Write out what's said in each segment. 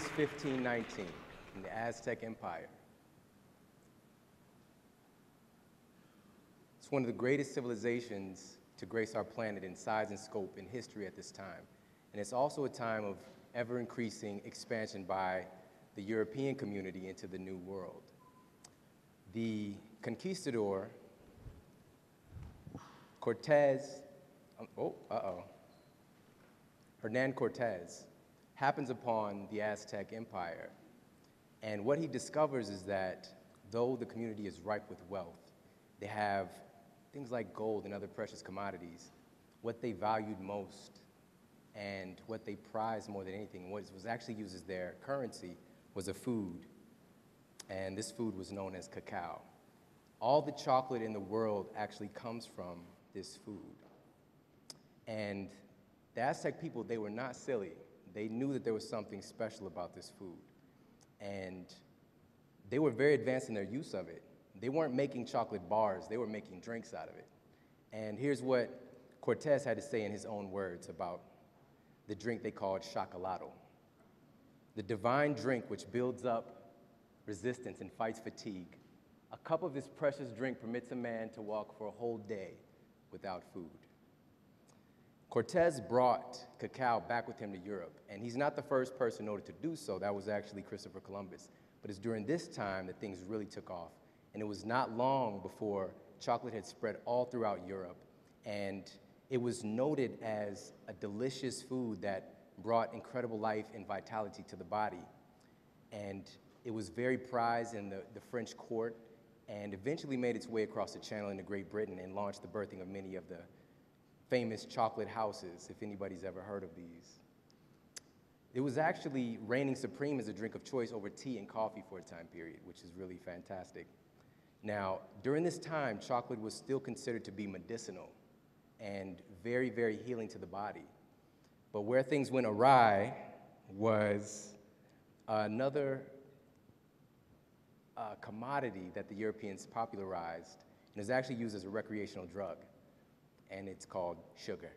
is 1519 in the Aztec Empire. It's one of the greatest civilizations to grace our planet in size and scope in history at this time. And it's also a time of ever increasing expansion by the European community into the New World. The conquistador, Cortez, um, oh, uh oh, Hernan Cortez, happens upon the Aztec Empire. And what he discovers is that though the community is ripe with wealth, they have things like gold and other precious commodities. What they valued most and what they prized more than anything, what was actually used as their currency, was a food. And this food was known as cacao. All the chocolate in the world actually comes from this food. And the Aztec people, they were not silly. They knew that there was something special about this food. And they were very advanced in their use of it. They weren't making chocolate bars, they were making drinks out of it. And here's what Cortez had to say in his own words about the drink they called chocolado. The divine drink which builds up resistance and fights fatigue. A cup of this precious drink permits a man to walk for a whole day without food. Cortez brought cacao back with him to Europe, and he's not the first person order to do so. That was actually Christopher Columbus. But it's during this time that things really took off. And it was not long before chocolate had spread all throughout Europe, and it was noted as a delicious food that brought incredible life and vitality to the body. And it was very prized in the, the French court and eventually made its way across the channel into Great Britain and launched the birthing of many of the famous chocolate houses, if anybody's ever heard of these. It was actually reigning supreme as a drink of choice over tea and coffee for a time period, which is really fantastic. Now, during this time, chocolate was still considered to be medicinal and very, very healing to the body. But where things went awry was another uh, commodity that the Europeans popularized and is actually used as a recreational drug and it's called sugar.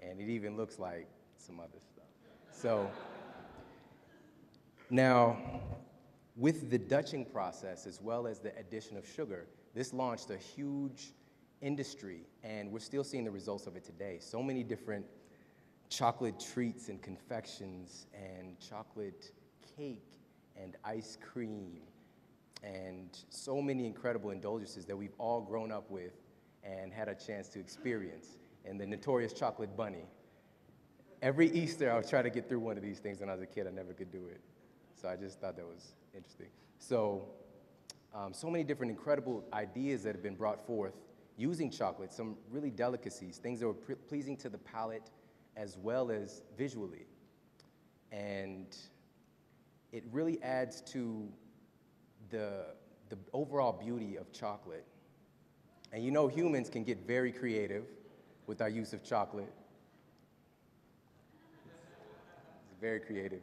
And it even looks like some other stuff. So now, with the Dutching process, as well as the addition of sugar, this launched a huge industry, and we're still seeing the results of it today. So many different chocolate treats and confections, and chocolate cake and ice cream, and so many incredible indulgences that we've all grown up with and had a chance to experience. And the notorious chocolate bunny. Every Easter, I would try to get through one of these things when I was a kid. I never could do it. So I just thought that was interesting. So, um, so many different incredible ideas that have been brought forth using chocolate, some really delicacies, things that were pleasing to the palate as well as visually. And it really adds to the, the overall beauty of chocolate and you know humans can get very creative with our use of chocolate. It's very creative.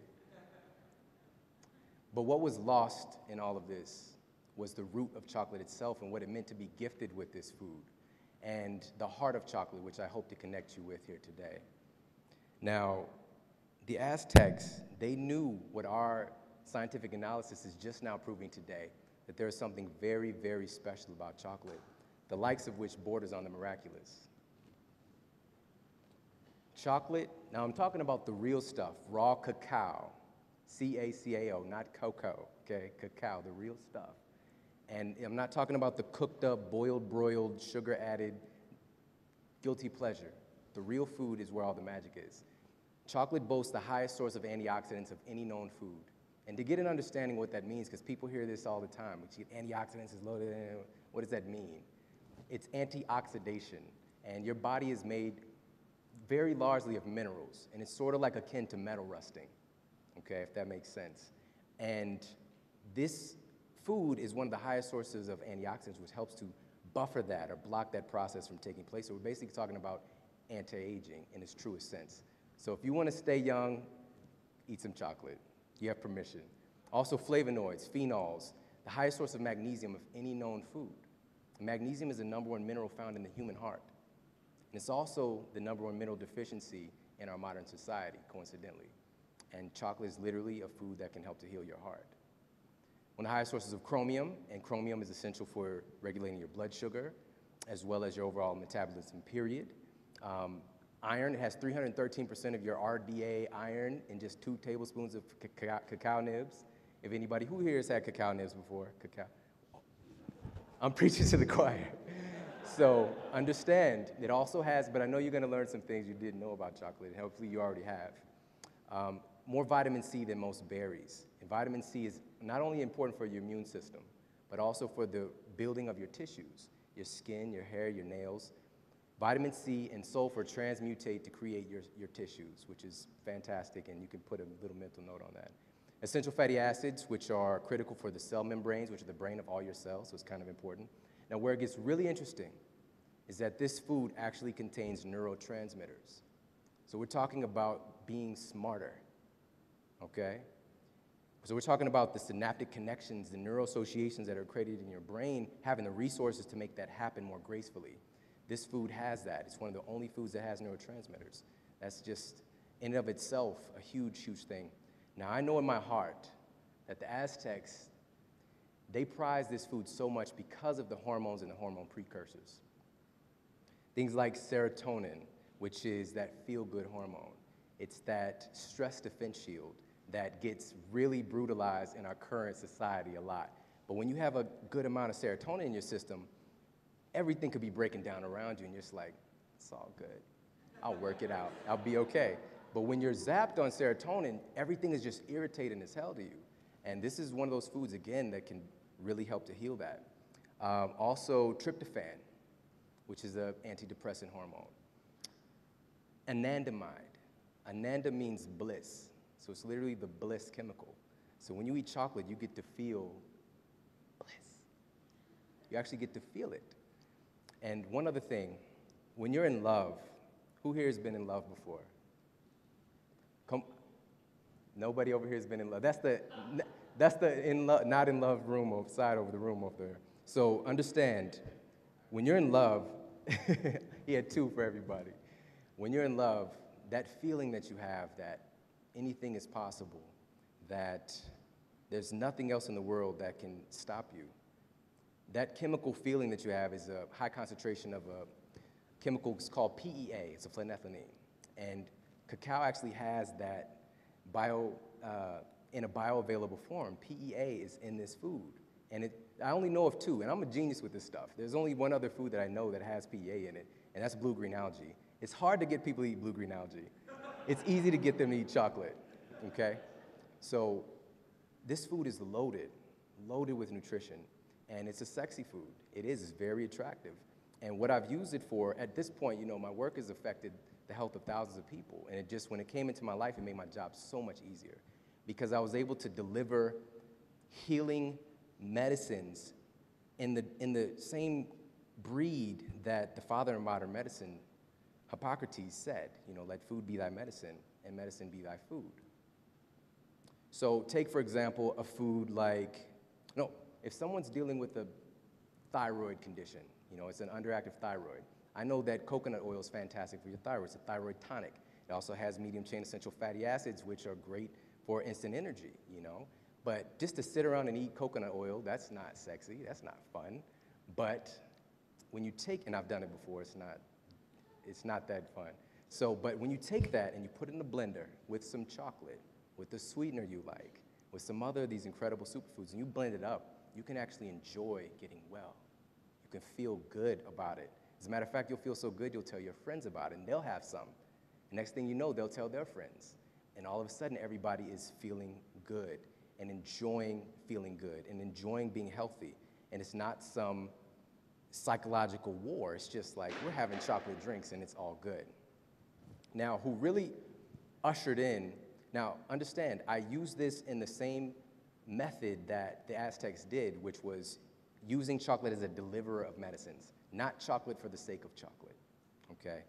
But what was lost in all of this was the root of chocolate itself and what it meant to be gifted with this food and the heart of chocolate, which I hope to connect you with here today. Now, the Aztecs, they knew what our scientific analysis is just now proving today, that there is something very, very special about chocolate the likes of which borders on the miraculous. Chocolate, now I'm talking about the real stuff, raw cacao, C A C A O, not cocoa, okay? Cacao, the real stuff. And I'm not talking about the cooked up, boiled, broiled, sugar added, guilty pleasure. The real food is where all the magic is. Chocolate boasts the highest source of antioxidants of any known food. And to get an understanding of what that means, because people hear this all the time, which antioxidants is loaded in, what does that mean? It's antioxidation, and your body is made very largely of minerals, and it's sort of like akin to metal rusting, okay, if that makes sense. And this food is one of the highest sources of antioxidants, which helps to buffer that or block that process from taking place. So we're basically talking about anti-aging in its truest sense. So if you want to stay young, eat some chocolate. You have permission. Also flavonoids, phenols, the highest source of magnesium of any known food. Magnesium is the number one mineral found in the human heart. And it's also the number one mineral deficiency in our modern society, coincidentally. And chocolate is literally a food that can help to heal your heart. One of the highest sources of chromium, and chromium is essential for regulating your blood sugar as well as your overall metabolism, period. Um, iron has 313% of your RDA iron in just two tablespoons of cacao, cacao nibs. If anybody, who here has had cacao nibs before? Cacao. I'm preaching to the choir. so understand, it also has, but I know you're gonna learn some things you didn't know about chocolate, and hopefully you already have. Um, more vitamin C than most berries. And vitamin C is not only important for your immune system, but also for the building of your tissues, your skin, your hair, your nails. Vitamin C and sulfur transmutate to create your, your tissues, which is fantastic, and you can put a little mental note on that. Essential fatty acids, which are critical for the cell membranes, which are the brain of all your cells, so it's kind of important. Now, where it gets really interesting is that this food actually contains neurotransmitters. So we're talking about being smarter, okay? So we're talking about the synaptic connections, the neural associations that are created in your brain, having the resources to make that happen more gracefully. This food has that. It's one of the only foods that has neurotransmitters. That's just, in and of itself, a huge, huge thing. Now, I know in my heart that the Aztecs, they prize this food so much because of the hormones and the hormone precursors. Things like serotonin, which is that feel good hormone. It's that stress defense shield that gets really brutalized in our current society a lot. But when you have a good amount of serotonin in your system, everything could be breaking down around you, and you're just like, it's all good. I'll work it out. I'll be okay. But when you're zapped on serotonin, everything is just irritating as hell to you. And this is one of those foods, again, that can really help to heal that. Um, also, tryptophan, which is an antidepressant hormone. Anandamide. Ananda means bliss. So it's literally the bliss chemical. So when you eat chocolate, you get to feel bliss. You actually get to feel it. And one other thing, when you're in love, who here has been in love before? Nobody over here has been in love. That's the, that's the in love, not in love room of side over the room over there. So understand, when you're in love, he had two for everybody. When you're in love, that feeling that you have that anything is possible, that there's nothing else in the world that can stop you. That chemical feeling that you have is a high concentration of a chemical called PEA, it's a phenylethylamine. And cacao actually has that bio, uh, in a bioavailable form. PEA is in this food. And it, I only know of two, and I'm a genius with this stuff. There's only one other food that I know that has PEA in it, and that's blue-green algae. It's hard to get people to eat blue-green algae. It's easy to get them to eat chocolate, okay? So this food is loaded, loaded with nutrition, and it's a sexy food. It is, it's very attractive. And what I've used it for, at this point, you know, my work is affected the health of thousands of people. And it just, when it came into my life, it made my job so much easier because I was able to deliver healing medicines in the, in the same breed that the father of modern medicine, Hippocrates, said, you know, let food be thy medicine and medicine be thy food. So take, for example, a food like, no, if someone's dealing with a thyroid condition, you know, it's an underactive thyroid, I know that coconut oil is fantastic for your thyroid. It's a thyroid tonic. It also has medium chain essential fatty acids, which are great for instant energy, you know. But just to sit around and eat coconut oil, that's not sexy, that's not fun. But when you take, and I've done it before, it's not, it's not that fun. So, but when you take that and you put it in a blender with some chocolate, with the sweetener you like, with some other of these incredible superfoods, and you blend it up, you can actually enjoy getting well. You can feel good about it. As a matter of fact, you'll feel so good, you'll tell your friends about it, and they'll have some. Next thing you know, they'll tell their friends. And all of a sudden, everybody is feeling good and enjoying feeling good and enjoying being healthy. And it's not some psychological war. It's just like we're having chocolate drinks and it's all good. Now, who really ushered in, now understand, I use this in the same method that the Aztecs did, which was using chocolate as a deliverer of medicines, not chocolate for the sake of chocolate, okay?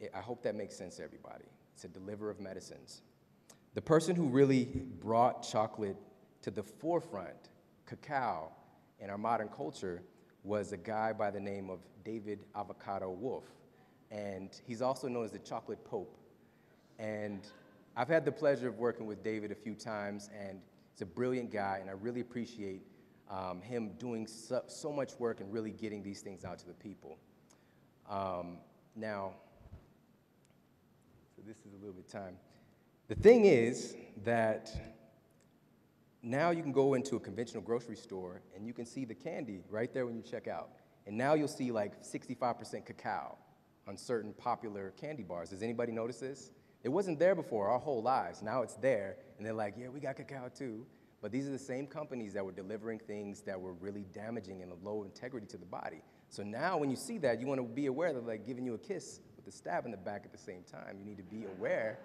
It, I hope that makes sense to everybody. It's a deliverer of medicines. The person who really brought chocolate to the forefront, cacao, in our modern culture was a guy by the name of David Avocado Wolfe. And he's also known as the chocolate pope. And I've had the pleasure of working with David a few times, and he's a brilliant guy, and I really appreciate um, him doing so, so, much work and really getting these things out to the people. Um, now, so this is a little bit time. The thing is that now you can go into a conventional grocery store and you can see the candy right there when you check out. And now you'll see like 65% cacao on certain popular candy bars. Does anybody notice this? It wasn't there before our whole lives. Now it's there, and they're like, yeah, we got cacao too. But these are the same companies that were delivering things that were really damaging and of low integrity to the body. So now when you see that, you want to be aware that like giving you a kiss with a stab in the back at the same time. You need to be aware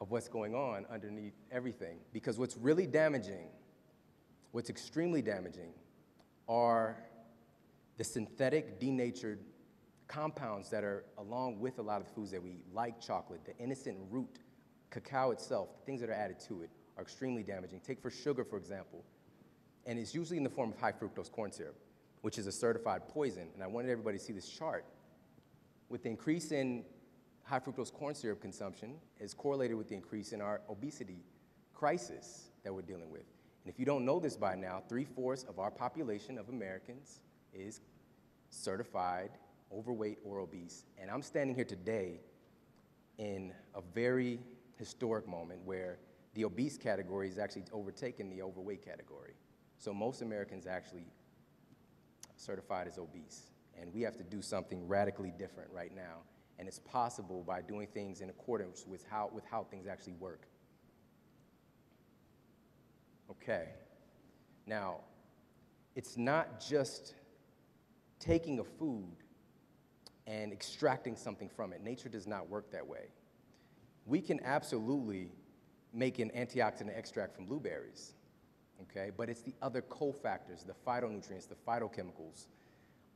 of what's going on underneath everything. Because what's really damaging, what's extremely damaging, are the synthetic, denatured compounds that are along with a lot of the foods that we eat, like chocolate, the innocent root, cacao itself, the things that are added to it are extremely damaging. Take for sugar, for example, and it's usually in the form of high fructose corn syrup, which is a certified poison. And I wanted everybody to see this chart. With the increase in high fructose corn syrup consumption is correlated with the increase in our obesity crisis that we're dealing with. And if you don't know this by now, three fourths of our population of Americans is certified overweight or obese. And I'm standing here today in a very historic moment where the obese category is actually overtaking the overweight category. So most Americans actually certified as obese. And we have to do something radically different right now and it's possible by doing things in accordance with how, with how things actually work. Okay. Now, it's not just taking a food and extracting something from it. Nature does not work that way. We can absolutely make an antioxidant extract from blueberries, okay? But it's the other cofactors, the phytonutrients, the phytochemicals,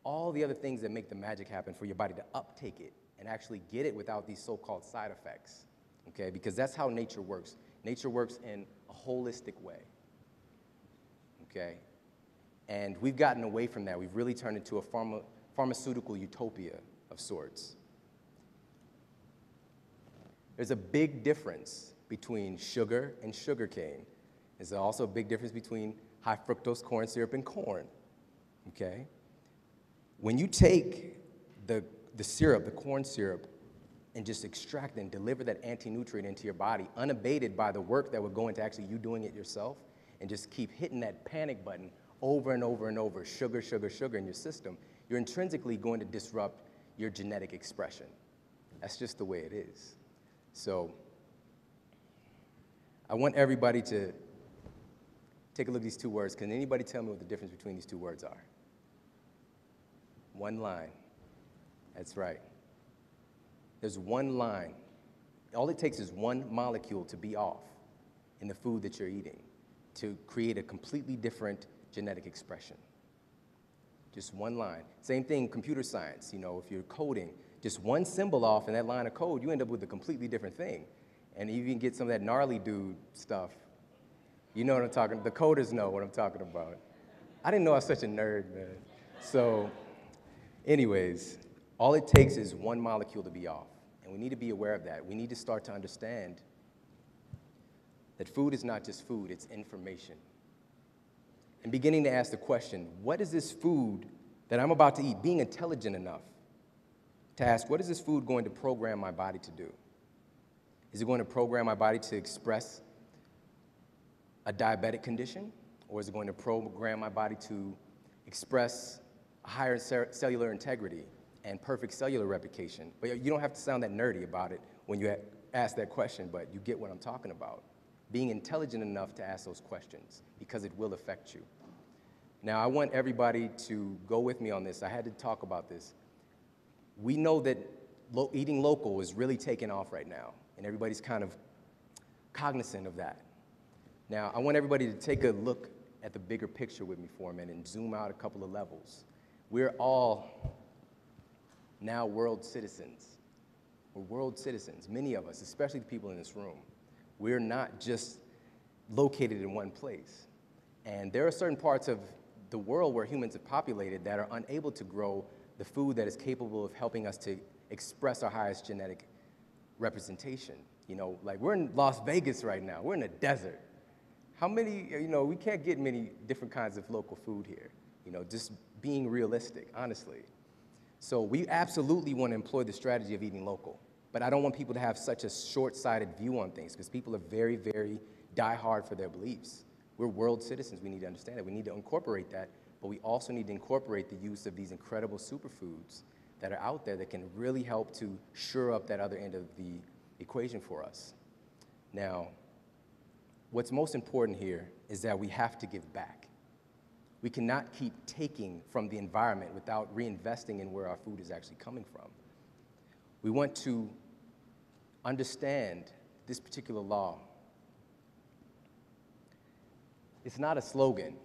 all the other things that make the magic happen for your body to uptake it and actually get it without these so-called side effects, okay? Because that's how nature works. Nature works in a holistic way, okay? And we've gotten away from that. We've really turned into a pharma, pharmaceutical utopia of sorts. There's a big difference between sugar and sugar cane. There's also a big difference between high fructose corn syrup and corn, okay? When you take the the syrup, the corn syrup, and just extract and deliver that anti-nutrient into your body unabated by the work that would go into actually you doing it yourself and just keep hitting that panic button over and over and over, sugar, sugar, sugar in your system, you're intrinsically going to disrupt your genetic expression. That's just the way it is. So I want everybody to take a look at these two words. Can anybody tell me what the difference between these two words are? One line. That's right. There's one line. All it takes is one molecule to be off in the food that you're eating to create a completely different genetic expression. Just one line. Same thing, computer science. You know, if you're coding, just one symbol off in that line of code, you end up with a completely different thing. And can get some of that gnarly dude stuff. You know what I'm talking The coders know what I'm talking about. I didn't know I was such a nerd, man. So, anyways, all it takes is one molecule to be off. And we need to be aware of that. We need to start to understand that food is not just food, it's information. And beginning to ask the question what is this food that I'm about to eat? Being intelligent enough to ask, what is this food going to program my body to do? Is it going to program my body to express a diabetic condition? Or is it going to program my body to express a higher cellular integrity and perfect cellular replication. But you don't have to sound that nerdy about it when you ask that question, but you get what I'm talking about. Being intelligent enough to ask those questions because it will affect you. Now, I want everybody to go with me on this. I had to talk about this. We know that lo eating local is really taking off right now, and everybody's kind of cognizant of that. Now, I want everybody to take a look at the bigger picture with me for a minute and zoom out a couple of levels. We're all now world citizens. We're world citizens, many of us, especially the people in this room. We're not just located in one place. And there are certain parts of the world where humans have populated that are unable to grow the food that is capable of helping us to express our highest genetic representation. You know, like we're in Las Vegas right now, we're in a desert. How many, you know, we can't get many different kinds of local food here. You know, just being realistic, honestly. So we absolutely want to employ the strategy of eating local. But I don't want people to have such a short-sighted view on things because people are very, very die-hard for their beliefs. We're world citizens. We need to understand that. We need to incorporate that, but we also need to incorporate the use of these incredible superfoods that are out there that can really help to shore up that other end of the equation for us. Now, what's most important here is that we have to give back. We cannot keep taking from the environment without reinvesting in where our food is actually coming from. We want to understand this particular law. It's not a slogan.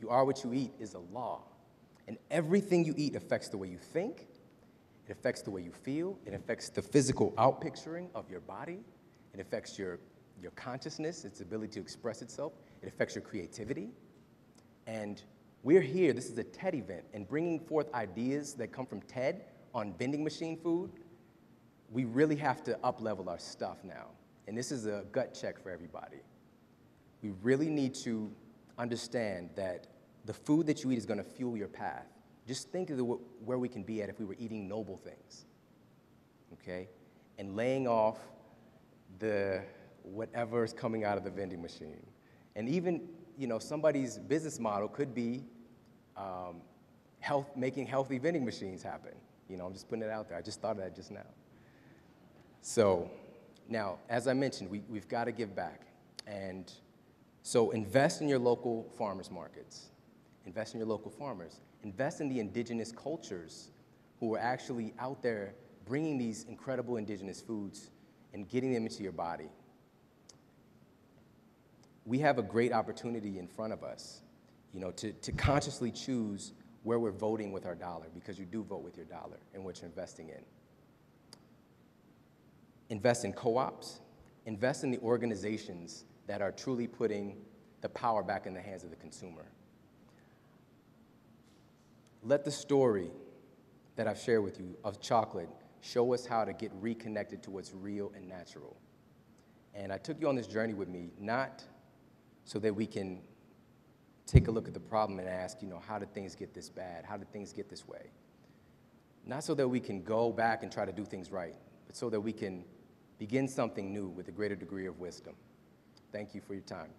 You are what you eat is a law. And everything you eat affects the way you think, it affects the way you feel, it affects the physical outpicturing of your body, it affects your, your consciousness, its ability to express itself, it affects your creativity. And we're here, this is a TED event, and bringing forth ideas that come from TED on vending machine food, we really have to up-level our stuff now. And this is a gut check for everybody. We really need to understand that the food that you eat is going to fuel your path. Just think of the, where we can be at if we were eating noble things, okay? And laying off the whatever is coming out of the vending machine. And even, you know, somebody's business model could be um, health, making healthy vending machines happen. You know, I'm just putting it out there. I just thought of that just now. So now, as I mentioned, we, we've got to give back. And so invest in your local farmers markets. Invest in your local farmers. Invest in the indigenous cultures who are actually out there bringing these incredible indigenous foods and getting them into your body. We have a great opportunity in front of us, you know, to, to consciously choose where we're voting with our dollar because you do vote with your dollar and what you're investing in. Invest in co-ops, invest in the organizations that are truly putting the power back in the hands of the consumer. Let the story that I've shared with you of chocolate show us how to get reconnected to what's real and natural. And I took you on this journey with me, not so that we can take a look at the problem and ask, you know, how did things get this bad? How did things get this way? Not so that we can go back and try to do things right, but so that we can begin something new with a greater degree of wisdom. Thank you for your time.